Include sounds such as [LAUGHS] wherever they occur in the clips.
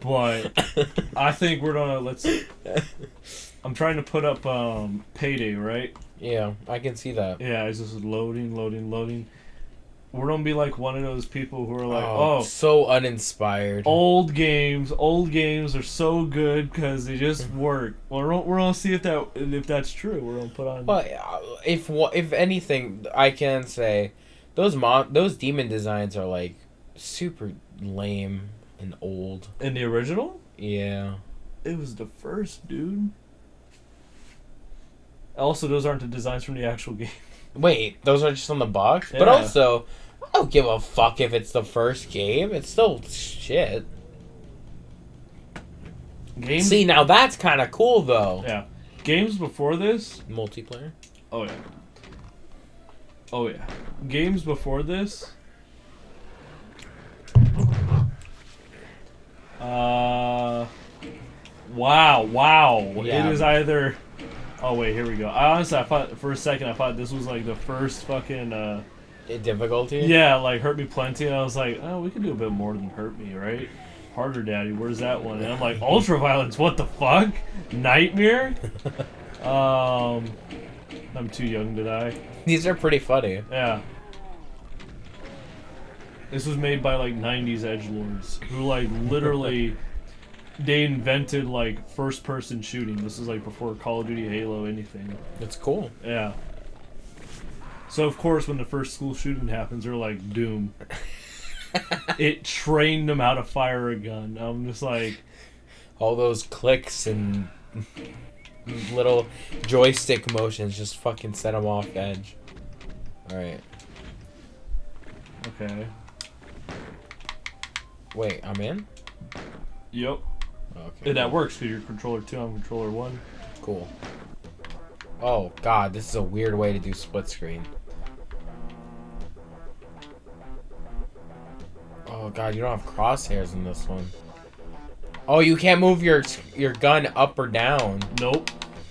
but [LAUGHS] I think we're gonna let's. I'm trying to put up um payday, right? yeah, I can see that. Yeah, it's just loading, loading, loading. We're gonna be like one of those people who are like, oh, so uninspired. old games, old games are so good because they just work. Well, we're, gonna- we're gonna see if that if that's true. We're gonna put on. Well, if if anything, I can say those mon- those demon designs are like super lame and old. In the original, Yeah. it was the first, dude. Also, those aren't the designs from the actual game. [LAUGHS] Wait, those are just on the box. But also, I don't give a fuck if it's the first game. It's still shit. Games. See, now that's kind of cool though. Yeah, games before this. Multiplayer. Oh yeah. Oh yeah. Games before this. Uh. Wow! Wow! Yeah. It is either. Oh wait, here we go. I honestly, I thought for a second, I thought this was like the first fucking. uh difficulty. Yeah, like hurt me plenty, and I was like, oh, we could do a bit more than hurt me, right? Harder, daddy. Where's that one? And I'm like, ultra violence. What the fuck? Nightmare. [LAUGHS] Um, I'm too young to die. These are pretty funny. Yeah. This was made by like '90s edge lords who like literally [LAUGHS] they invented like first person shooting. This is like before Call of Duty, Halo, anything. It's cool. Yeah. So of course, when the first school shooting happens, they're like Doom. [LAUGHS] it trained them how to fire a gun. I'm just like, All those clicks and little joystick motions just fucking set them off edge. All right. okay, Wait, I'm in. yep, Okay. and that works because you're controller two, I'm controller one. Cool. Oh god, this is a weird way to do split screen. Oh god, you don't have crosshairs in this one. Oh, you can't move your your gun up or down. Nope.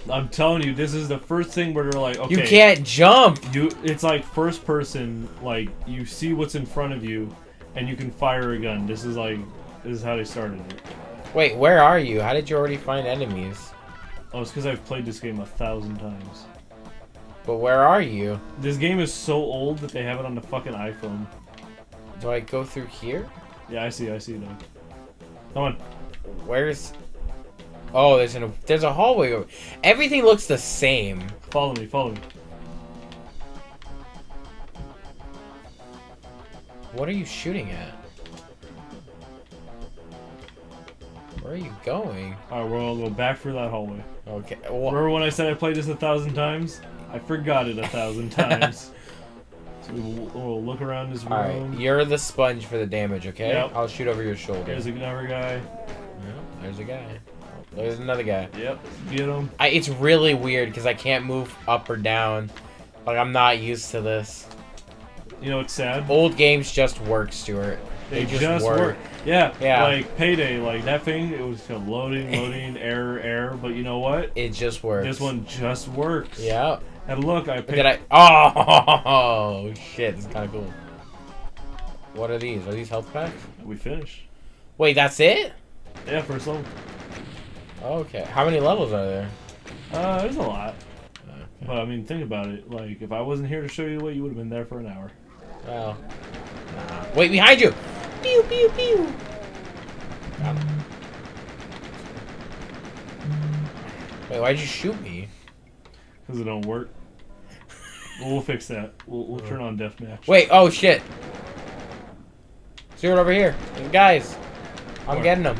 I'm telling you, this is the first thing where they're like, okay, You can't jump. You, it's like first person. Like you see what's in front of you, and you can fire a gun. This is like, this is how they started it. Wait, where are you? How did you already find enemies? Oh, it's because I've played this game a thousand times. But where are you? This game is so old that they have it on the fucking iPhone. Do I go through here? Yeah, I see, I see though. Come on. Where's Oh, there's an there's a hallway over. Everything looks the same. Follow me, follow me. What are you shooting at? Where are you going? Alright, well, we'll go back through that hallway. Okay. Wha- Remember when I said I played this a thousand times? I forgot it a thousand [LAUGHS] times. so we'll, we'll look around this room. Alright, you're the sponge for the damage, okay? Yep. I'll shoot over your shoulder. There's another guy. Yeah, there's a guy. There's another guy. Yep, get him. I, it's really weird because I can't move up or down. Like, I'm not used to this. You know what's sad? Old games just work, Stewart. They, They just, work. Yeah, Yeah. Like payday, like that thing. It was just loading, [LAUGHS] loading, error, error. But you know what? It just works. This one just works. Yeah. And look, I picked. Did I? Oh [LAUGHS] shit! This is kind of cool. What are these? Are these health packs? We finished. Wait, that's it? Yeah, first level. Okay. How many levels are there? Uh, there's a lot. Okay. But I mean, think about it. Like, if I wasn't here to show you the way, you would have been there for an hour. Well. Nah. Wait, behind you! Pew pew pew. Him. Wait, why'd you shoot me? Because it don't work. Well, fix that. We'll, we'll turn on deathmatch. Wait, oh shit. Stewart over here. There's guys. I'm Where? getting them.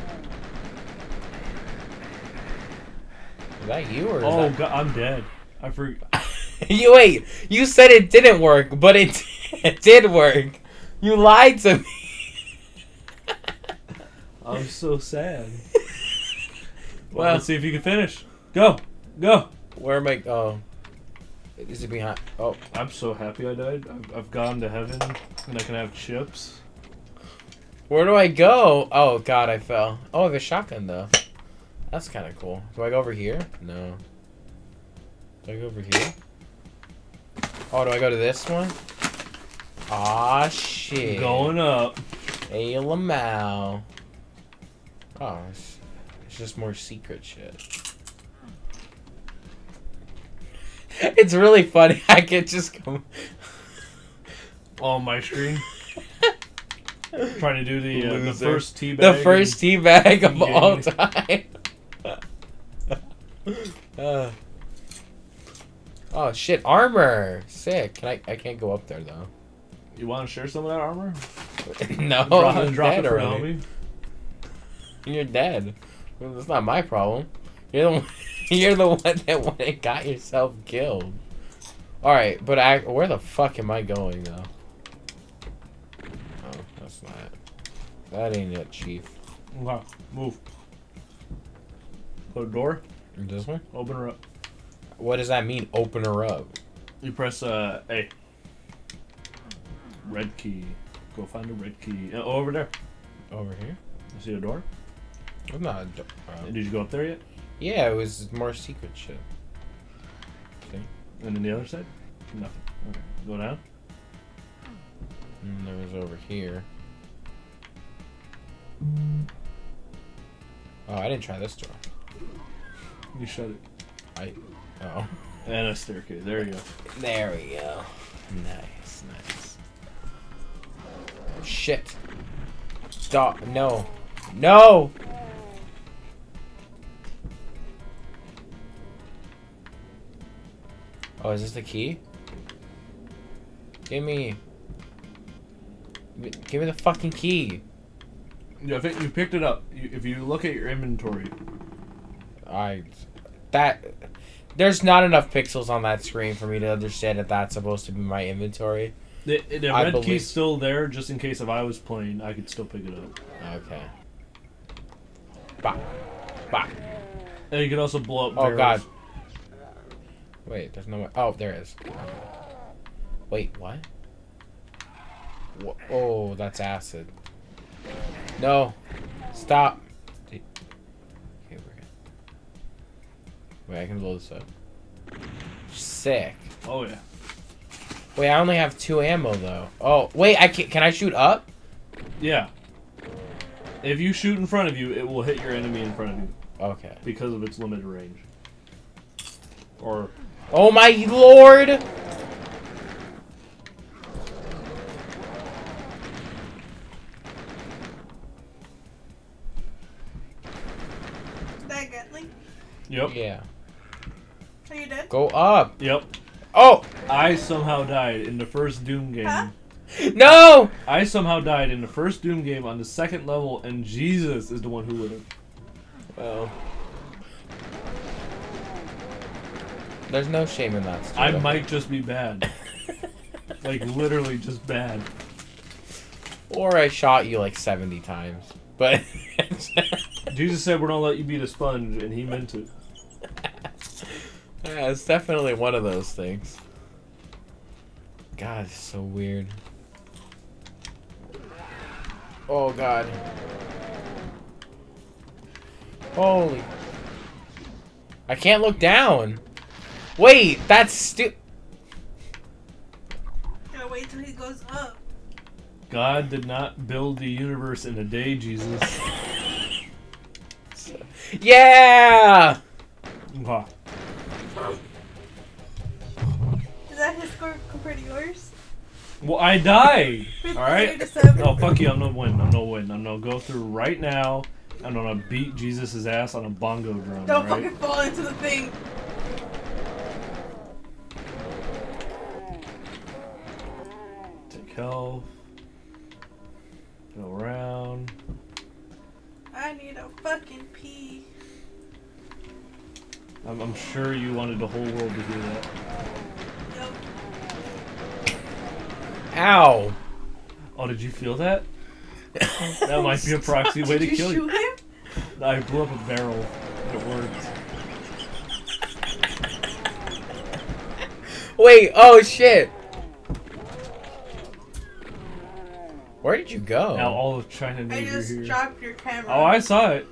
Is that you or is Oh, that... God, I'm dead. I forgot. [LAUGHS] you wait. You said it didn't work, but it, [LAUGHS] it did work. You lied to me. [LAUGHS] I'm so sad. [LAUGHS] Well, Well- let's see if you can finish. Go, go. Where am I? Oh, is it behind? Oh, I'm so happy I died. I've, I've gone to heaven, and I can have chips. where do I go? Oh God, I fell. Oh, I have a shotgun though. That's kind of cool. Do I go over here? No. Do I go over here? Oh, do I go to this one? Aw, shit. Going up. Hey, Lamau. Oh, it's, it's just more secret shit. [LAUGHS] It's really funny. [LAUGHS] I can just come. On my screen. [LAUGHS] Trying to do the, uh, the first tea bag. The first tea bag of Yeah. all time. Uh. Oh shit! Armor, sick. Can I? I can't go up there though. You want to share some of that armor? [LAUGHS] no, drop I'm drop dead it for already. homie. You're dead. That's not my problem. You're the one, [LAUGHS] you're the one that went and got yourself killed. All right, but I, where the fuck am I going though? Oh, that's not. it. That ain't it, chief. Okay, move. Go to door. This one? Open her up. What does that mean? Open her up. You press uh, A. Red key. Go find a red key. Uh, over there. Over here? You see a door? I'm not. uh, Did you go up there yet? yeah, it was more secret shit. See? And then the other side? Nothing. Okay. Go down. And there was over here. Oh, I didn't try this door. You shut it. I. Oh. And a staircase. There you go. There we go. Nice, nice. Shit. Stop. No. No! Oh, is this the key? Give me. Give me the fucking key. Yeah, if it, you picked it up, you, if you look at your inventory, I. That. There's not enough pixels on that screen for me to understand that that's supposed to be my inventory. The, the red believe- key's still there, just in case if I was playing, I could still pick it up. Okay. Bah. Bah. And you could also blow up. Oh. God. Wait, there's no way. Oh, there is. Wait, what? Wha- Oh, that's acid. No. Stop. Okay, we're good. Wait, I can blow this up. Sick. Oh yeah. Wait, I only have two ammo though. Oh, wait, I can. Can I shoot up? Yeah. If you shoot in front of you, it will hit your enemy in front of you Okay. because of its limited range. Or Oh my lord! That Gatling? yep, Yeah. Are you dead? Go up. yep. Oh I somehow died in the first Doom game. Huh? no! I somehow died in the first Doom game on the second level, and Jesus is the one who would have. Well. There's no shame in that. I might just be bad. [LAUGHS] like literally just bad. Or I shot you like 70 times. But. [LAUGHS] Jesus said we're gonna let you be the sponge, and he meant it. Yeah, it's definitely one of those things. God, it's so weird. Oh, God. Holy. I can't look down. Wait, that's stu- Gotta wait till he goes up. God did not build the universe in a day, Jesus. [LAUGHS] Yeah! Okay. Well, I died. All right. Oh fuck you! I'm no win. I'm no win. I'm no go through right now. I'm gonna beat Jesus' ass on a bongo drum. Don't right? fucking fall into the thing. Take health. Go around. I need a fucking pee. I'm, I'm sure you wanted the whole world to hear that. Yep. Ow! Oh, did you feel that? That might be a proxy way to Did you kill you. shoot him? I blew up a barrel. and It worked. Wait, oh shit! Where did you go? Now all of China I knows you're just here. dropped your camera. Oh, I saw it.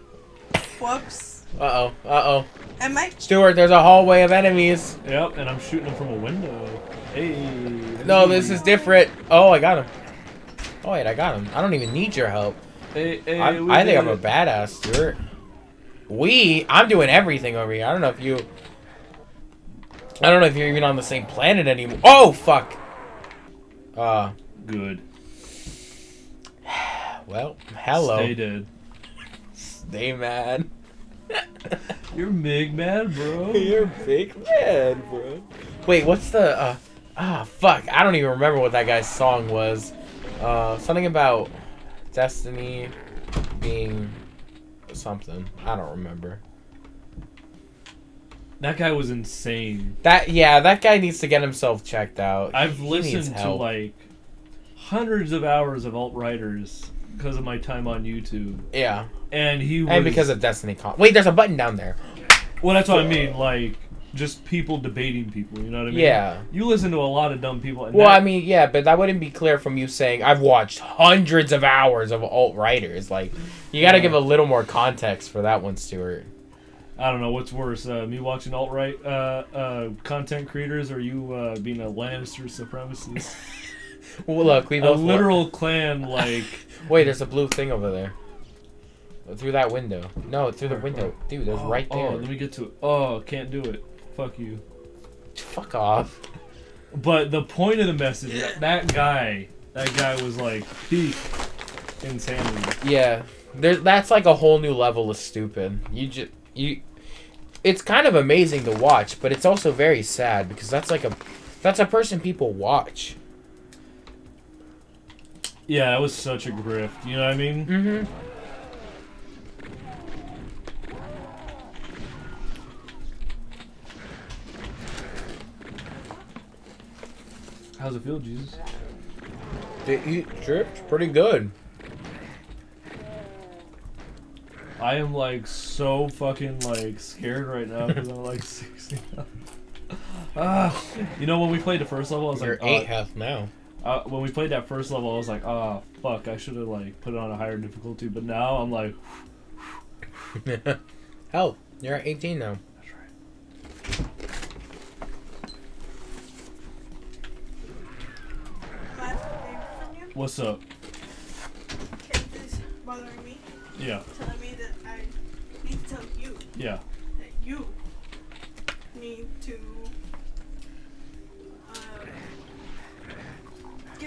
Whoops. Uh oh, uh oh. Am I? Stewart, there's a hallway of enemies. Yep, and I'm shooting them from a window. Hey. No, this is different. Oh, I got him. Oh, wait, I got him. I don't even need your help. Hey, hey, I, I think did I'm a badass, Stewart. We, I'm doing everything over here. I don't know if you. I don't know if you're even on the same planet anymore. Oh fuck. Uh, Good. [SIGHS] well, hello. Stay dead. Stay mad. [LAUGHS] You're big man, bro. [LAUGHS] You're big man, bro. Wait, what's the uh ah fuck, I don't even remember what that guy's song was. Uh something about Destiny being something. I don't remember. That guy was insane. That yeah, that guy needs to get himself checked out. I've He- listened to like hundreds of hours of alt writers because of my time on YouTube, Yeah. and he was And because of Destiny Con. Wait, there's a button down there. well, that's what I mean. Like just people debating people. You know what I mean? Yeah. You listen to a lot of dumb people. And Well, that- I mean, yeah, but that wouldn't be clear from you saying I've watched hundreds of hours of alt writers. Like, you got to Yeah. give a little more context for that one, Stewart. I don't know what's worse, uh, me watching alt right uh, uh, content creators, or you uh, being a Lannister supremacist. [LAUGHS] Well, look, we a both wa- literal clan [LAUGHS] like. Wait, there's a blue thing over there. Through that window. No, through the window. Dude, there's oh, right oh, there. Oh, let me get to it. Oh, can't do it. Fuck you. Fuck off. But the point of the message, that, that guy, that guy was like peak insanity. Yeah. There, that's like a whole new level of stupid. You just you it's kind of amazing to watch, but it's also very sad because that's like a that's a person people watch. Yeah, that was such a grift. You know what I mean? Mm-hmm. How's it feel, Jesus? He trips pretty good. I am like so fucking like scared right now because I'm like [LAUGHS] 60. Ah, you know when we played the first level, I was You're like, eight uh, health now. Uh, when we played that first level, I was like, ah, fuck, I should have like put it on a higher difficulty. But now I'm like, [LAUGHS] Hell, you're at 18 now. that's right. Last favor from you. What's up? Kate is bothering me, Yeah, telling me that I need to tell you yeah. that you need to uh,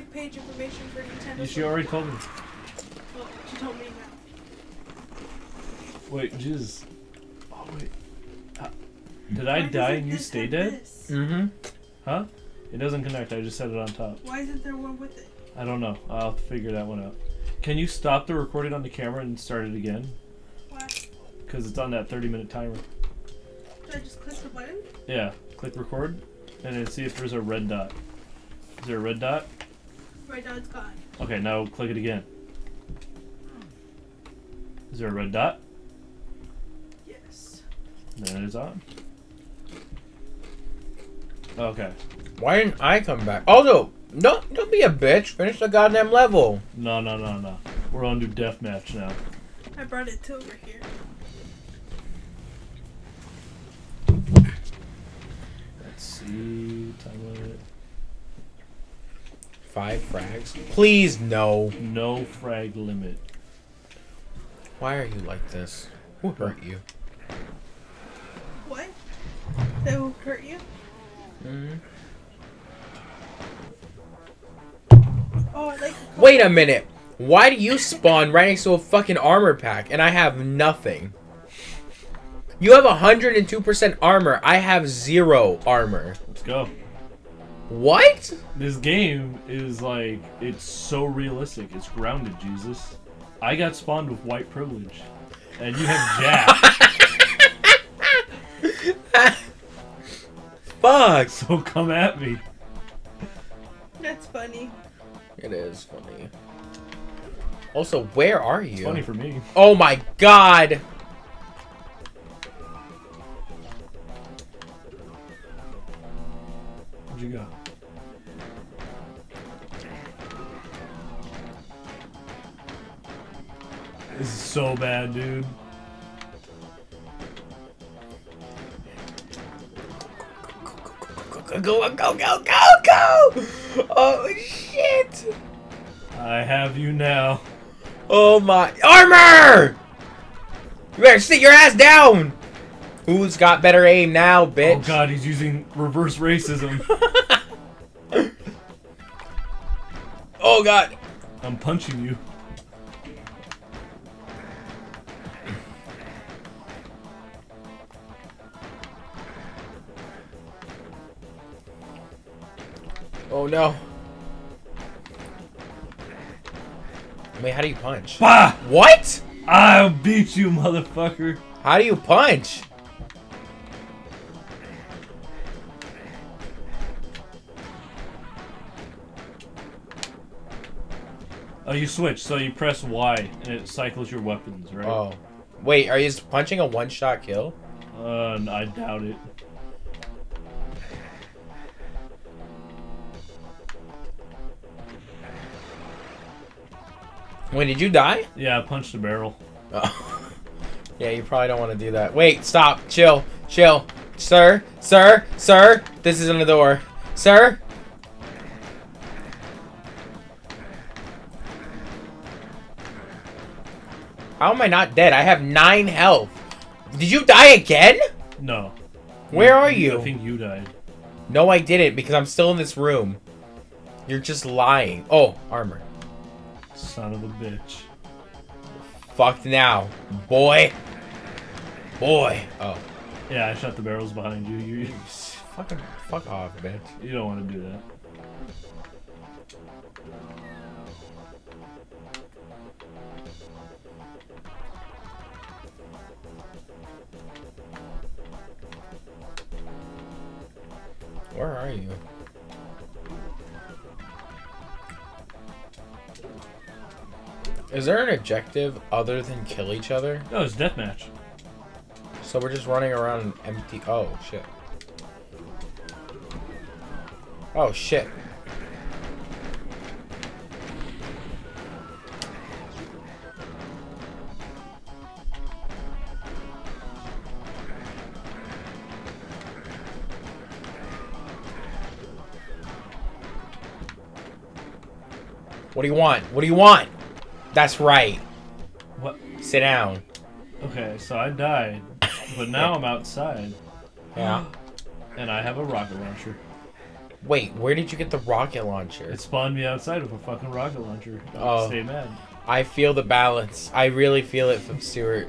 give page information for Nintendo. She already told me. Well, she told me now. Wait, Jesus. Oh wait. Uh, Did I die and you stay dead? Mm-hmm. Huh? It doesn't connect. I just set it on top. Why isn't there one with it? I don't know. I'll figure that one out. Can you stop the recording on the camera and start it again? Why? Because it's on that 30 minute timer. Did I just click the button? Yeah. Click record and then see if there's a red dot. Is there a red dot? Right now it's gone. Okay, now click it again. Is there a red dot? Yes. Then it's on. Okay. Why didn't I come back? Oh, also, don't don't be a bitch. Finish the goddamn level. No, no, no, no. We're on to deathmatch now. I brought it to over here. Let's see. Time limit. Five frags. Please no. No frag limit. Why are you like this? Who hurt you? What? That will hurt you? hmm Oh, I like. Wait a minute. Why do you spawn right next to a fucking armor pack and I have nothing? You have 102% armor. I have zero armor. Let's go. What? This game is like it's so realistic. It's grounded, Jesus. I got spawned with white privilege, and you have Jack. [LAUGHS] Fuck. so come at me. That's funny. It is funny. Also, where are you? It's funny for me. Oh my god. So bad, dude. Go, go, go, go, go, go! Oh shit! I have you now. Oh my armor! You better sit your ass down. Who's got better aim now, bitch? Oh god, he's using reverse racism. [LAUGHS] oh god. I'm punching you. Oh no. Wait, how do you punch? Bah! What? I'll beat you, motherfucker. How do you punch? Oh, you switch, so you press Y and it cycles your weapons, right? Oh. Wait, are you punching a one-shot kill? Uh, I doubt it. Wait, did you die? Yeah, I punched the barrel. Oh. [LAUGHS] yeah, you probably don't want to do that. Wait, stop. Chill. Chill. Sir, sir, sir. This isn't a door. Sir? How am I not dead? I have nine health. Did you die again? No. Where are you? I think you died. No, I didn't because I'm still in this room. You're just lying. Oh, armor. Son of a bitch. Fucked now. Boy. Boy. Oh. Yeah, I shot the barrels behind you. You, [LAUGHS] Fucking fuck off, bitch. you don't want to do that. Where are you? Is there an objective other than kill each other? No, it's deathmatch. So we're just running around empty. Oh shit. Oh shit. What do you want? What do you want? That's right. What? Sit down. Okay, so I died, but now I'm outside, Yeah. and I have a rocket launcher. Wait, where did you get the rocket launcher? It spawned me outside with a fucking rocket launcher. Oh. Stay mad. I feel the balance. I really feel it from Stewart.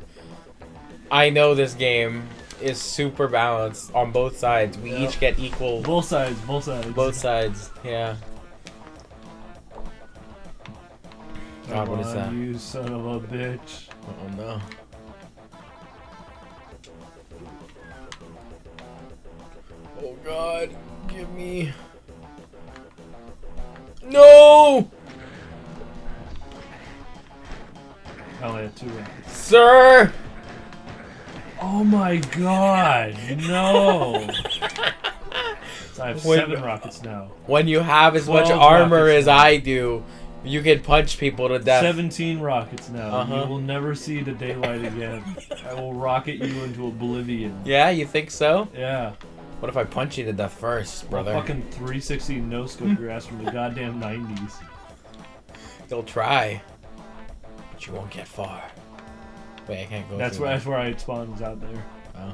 I know this game is super balanced on both sides. We each get equal Both sides, both sides. both sides. Yeah. God, what is that? You son of a bitch. Oh no. Oh god, give me. No! I only had two rockets. Sir! Oh my god, no! [LAUGHS] So I have When- seven rockets now. When you have as much armor as now. I do, you can punch people to death. 17 rockets now. Uh-huh. You will never see the daylight again. I will rocket you into oblivion. Yeah, you think so? Yeah. What if I punch you to death first, I'll brother? fucking 360 no scope your ass from the goddamn 90s. They'll try, but you won't get far. Wait, I can't go. That's where, that. that's where I spawned, was out there. Oh.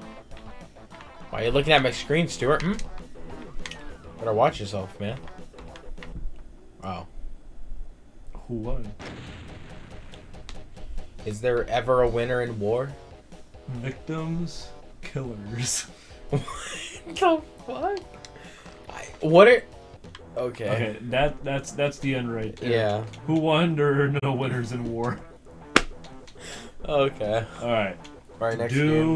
Why are you looking at my screen, Stewart? Hmm? Better watch yourself, man. Oh. Who won? Is there ever a winner in war? Victims, killers. [LAUGHS] [LAUGHS] the fuck? I, what are? Okay. Okay, that that's that's the end right there. Yeah. Who won? There are no winners in war. Okay. All right. All right. Next Doom. game.